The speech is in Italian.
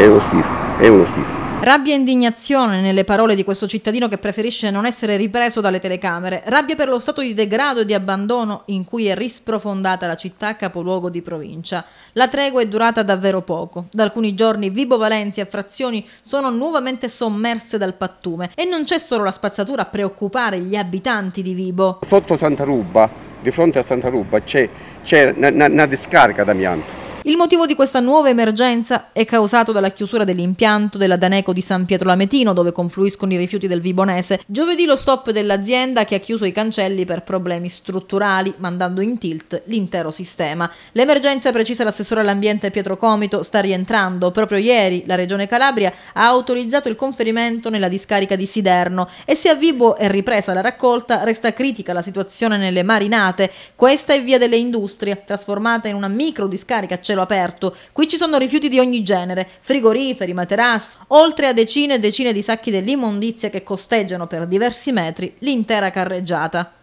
è uno schifo, è uno schifo. Rabbia e indignazione nelle parole di questo cittadino che preferisce non essere ripreso dalle telecamere, rabbia per lo stato di degrado e di abbandono in cui è risprofondata la città capoluogo di provincia. La tregua è durata davvero poco. Da alcuni giorni Vibo Valencia e frazioni sono nuovamente sommerse dal pattume e non c'è solo la spazzatura a preoccupare gli abitanti di Vibo. Sotto Santa Ruba, di fronte a Santa Ruba, c'è, una discarica d'amianto il motivo di questa nuova emergenza è causato dalla chiusura dell'impianto della Daneco di San Pietro Lametino, dove confluiscono i rifiuti del Vibonese. Giovedì lo stop dell'azienda che ha chiuso i cancelli per problemi strutturali, mandando in tilt l'intero sistema. L'emergenza, precisa l'assessore all'ambiente Pietro Comito, sta rientrando. Proprio ieri la Regione Calabria ha autorizzato il conferimento nella discarica di Siderno e se a Vibo è ripresa la raccolta, resta critica la situazione nelle marinate. Questa è via delle industrie, trasformata in una micro discarica cielo aperto. Qui ci sono rifiuti di ogni genere, frigoriferi, materassi, oltre a decine e decine di sacchi dell'immondizia che costeggiano per diversi metri l'intera carreggiata.